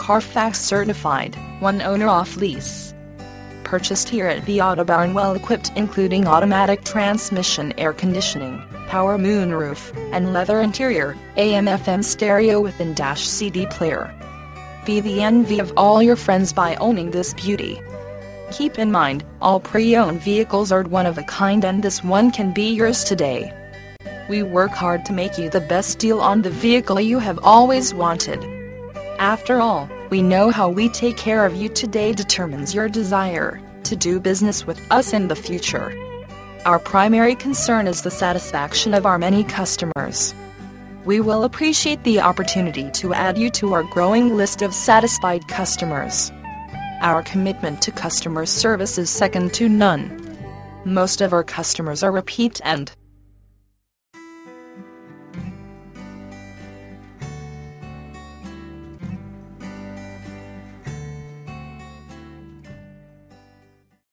Carfax certified, one owner off lease. Purchased here at the Autobarn well equipped including automatic transmission air conditioning, power moonroof, and leather interior, AM FM stereo with in-dash CD player. Be the envy of all your friends by owning this beauty. Keep in mind, all pre-owned vehicles are one of a kind and this one can be yours today. We work hard to make you the best deal on the vehicle you have always wanted. After all, we know how we take care of you today determines your desire to do business with us in the future. Our primary concern is the satisfaction of our many customers. We will appreciate the opportunity to add you to our growing list of satisfied customers. Our commitment to customer service is second to none. Most of our customers are repeat and